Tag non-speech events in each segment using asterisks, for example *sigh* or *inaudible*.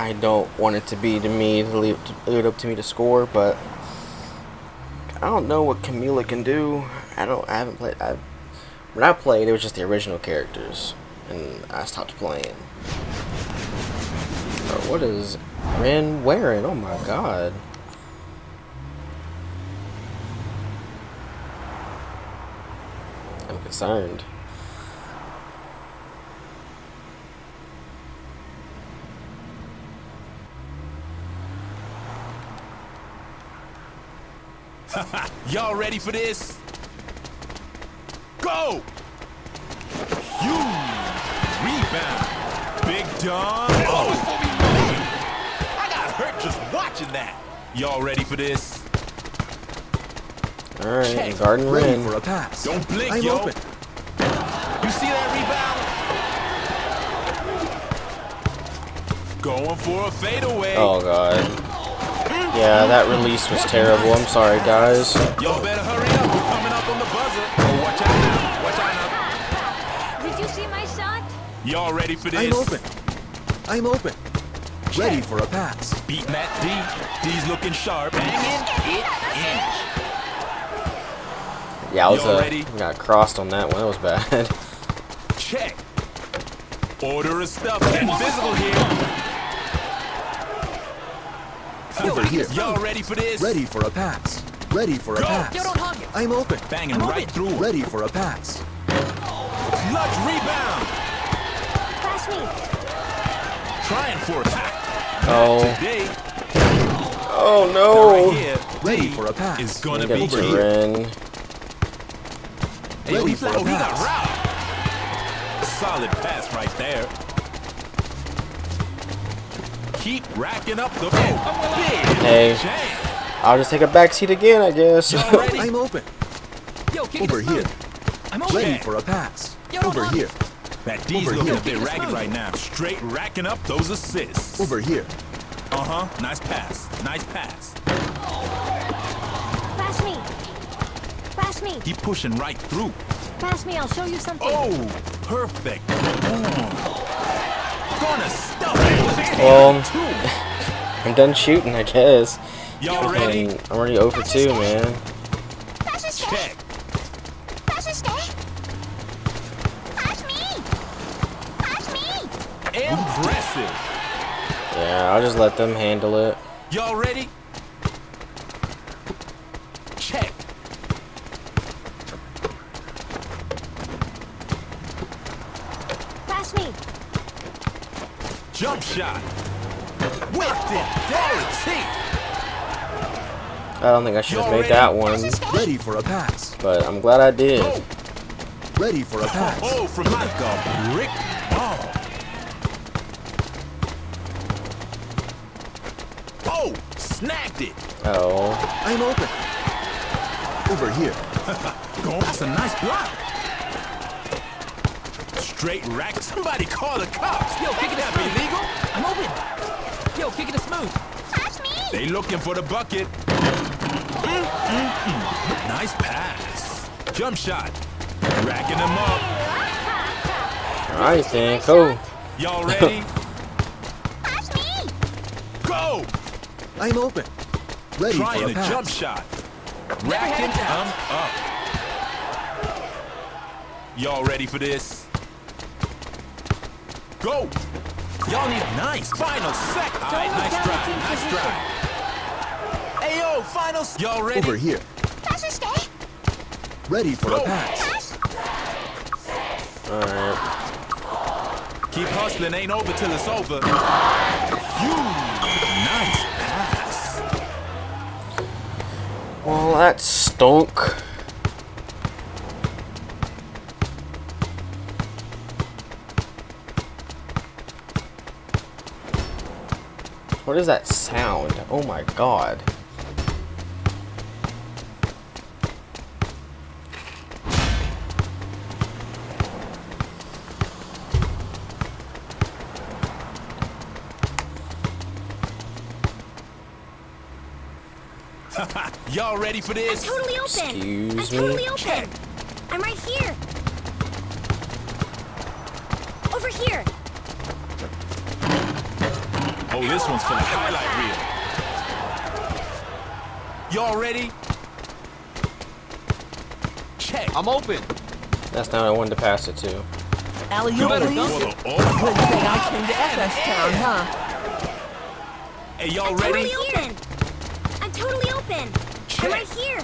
I don't want it to be to me to leave, to leave it up to me to score, but I don't know what Camila can do. I don't. I haven't played. I when I played, it was just the original characters, and I stopped playing. But what is Ren wearing? Oh my god. I'm concerned. *laughs* Y'all ready for this? Go! You rebound. Big Don. Oh. oh, it's gonna be me. I got hurt just watching that. Y'all ready for this? Alright, Check. Garden Ready Ren. for a pass. Don't blink, I'm yo. open. You see that rebound? Going for a fadeaway. Oh god. Yeah, that release was terrible. I'm sorry, guys. Y'all better hurry up. We're coming up on the buzzer. Oh, watch out now. Watch out Did you see my shot? Y'all ready for this? I'm open. I'm open. Ready for a pass. Beat Matt D. D's looking sharp. Banging it in. Yeah, I was Y'all uh, got crossed on that one. That was bad. Check. Order of stuff. Getting physical here. Over here. Y'all ready for this? Ready for a pass. Ready for a Go. pass. Yo, don't hug I'm open. Banging I'm right open. through. Ready for a pass. Clutch rebound. Pass me. Trying for a pack. Oh. Today, Oh no! here, Ready for a pass. is gonna be it to here. Ren. Hey, yo, Ready for flat- a oh, he got pass. Solid pass right there. Keep racking up the Hey. I'll just take a back seat again, I guess. *laughs* I'm open. Yo, Over here. I'm over Ready for a pass. Yo, Over hug here. That D's Over looking here. a bit ragged right now. Straight racking up those assists. Over here. Uh-huh. Nice pass. Nice pass. Pass me. Pass me. Keep pushing right through. Pass me. I'll show you something. Oh, perfect. Mm. Gonna stuff it. Well, *laughs* I'm done shooting, I guess. I'm already over 2, man. Pass us Check. Pass us Pass me. Pass me. Impressive. Yeah, I'll just let them handle it. Y'all ready? Check. Pass me. Jump shot. Whipped it. Guarantee. I don't think I should have made that one, Ready for a pass. but I'm glad I did. Oh, Ready for a pass. oh, from like a brick ball. Oh, snagged it. Oh. I'm open. Over here. *laughs* Going, that's a nice block. Straight rack. Somebody call the cops. Yo, kick it That smooth. be legal? I'm open. Yo, kick it smooth. Pass me. They looking for the bucket. Mm, mm, mm. Nice pass. Jump shot. Racking them up. Alright then, cool. Y'all ready? *laughs* Pass me. Go! I'm open. Ready Trying for a a pass. jump shot. Racking them up. Y'all ready for this? Go! Y'all need a nice final sec. All right, nice drive, nice position. drive. Hey yo, final. Y'all ready? Over here. Pass us Ready for Go. a pass. Pass. Alright. Keep hustling, ain't over till it's over. You nice pass. Well, that stunk. What is that sound? Oh my god. *laughs* Y'all ready for I'm this? totally open. Excuse I'm me? totally open. Check. I'm right here. Over here. Oh, this one's for the highlight reel. Y'all ready? Check. I'm open. That's not what I wanted to pass it to. Alley, Go you for please? the oh. Good thing I came to FS Town, huh? Hey, y'all I'm ready? totally open. I'm totally open. Check. I'm right here.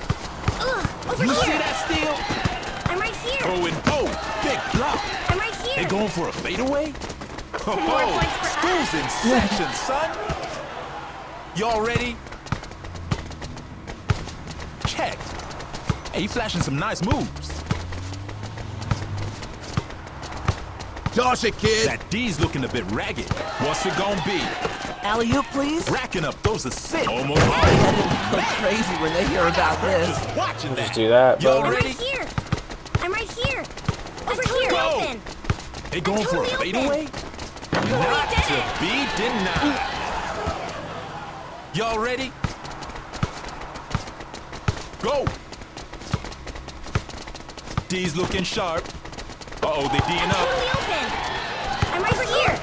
Ugh, over You here. see that steal? I'm right here. Oh, and oh, big block. I'm right here. They going for a fadeaway? More Oh, points for school's in session, son. Y'all ready? Check. Hey, you flashing some nice moves. Toss it, kid. That D's looking a bit ragged. What's it gonna be? Alley, you please? Racking up those assists. Almost. Oh, that go crazy when they hear about this. Just watching We'll that. just do that, Y'all bro. I'm right here. I'm right here. Over here. Go. Open. They going for a totally fadeaway? Not to it. be denied. Y'all ready? Go. D's looking sharp. Uh-oh, they D'ing I'm up. totally open. I'm right over here.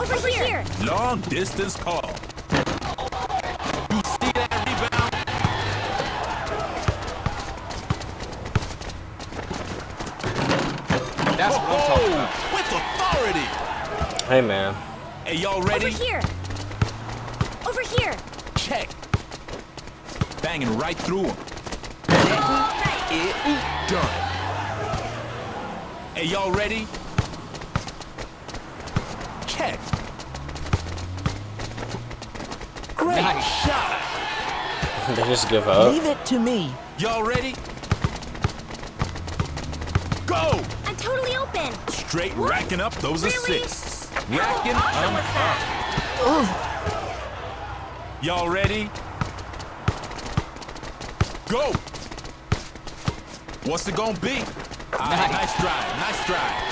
Over, here. Long distance call. Hey, man. Hey, y'all ready? Over here. Over here. Check. Banging right through him. Right. Done. Hey, y'all ready? Check. Great Nice. shot. *laughs* they just give up. Leave it to me. Y'all ready? Go! I'm totally open. Straight racking up those Really? assists. Racking awesome them was that? Ugh. Y'all ready? Go! What's it gonna be? Ah, Nice. nice drive, nice drive.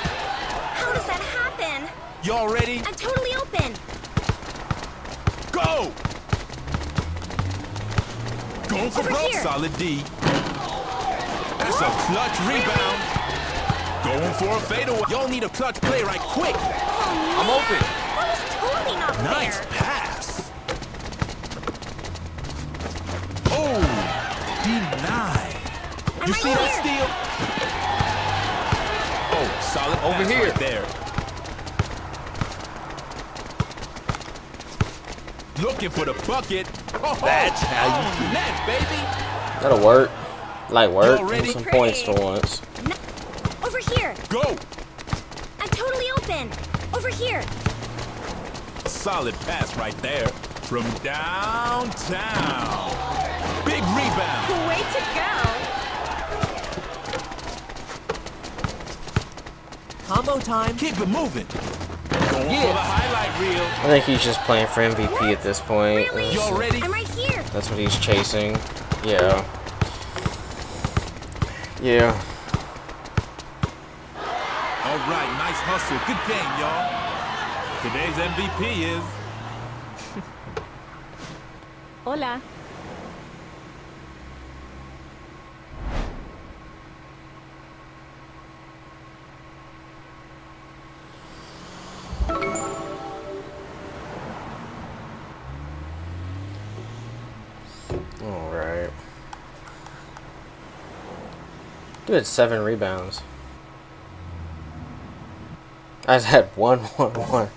How does that happen? Y'all ready? I'm totally open. Go! Going for Over broke, here. solid D. That's a clutch rebound. Going for a fadeaway. Y'all need a clutch play right quick. Oh, I'm open. That was totally not Nice fair. pass. Oh, denied. I'm You right see here. that steal? Oh, solid Over here. right there. Looking for the bucket. Oh, oh. That's how you oh, on net, baby. That'll work. Like work. Y'all Give some points for once. Over here. Go. I'm totally open. Over here. Solid pass right there from downtown. Big rebound. Way to go. Combo time. Keep it moving. Going for Yeah. the highlight reel. I think he's just playing for MVP at this point. Really? Y'all ready? I'm right here. That's what he's chasing. Yeah. Yeah. All right, nice hustle. Good game, y'all. Today's MVP is *laughs* Hola. All right. Dude had seven rebounds. I just had one, *laughs* one, one.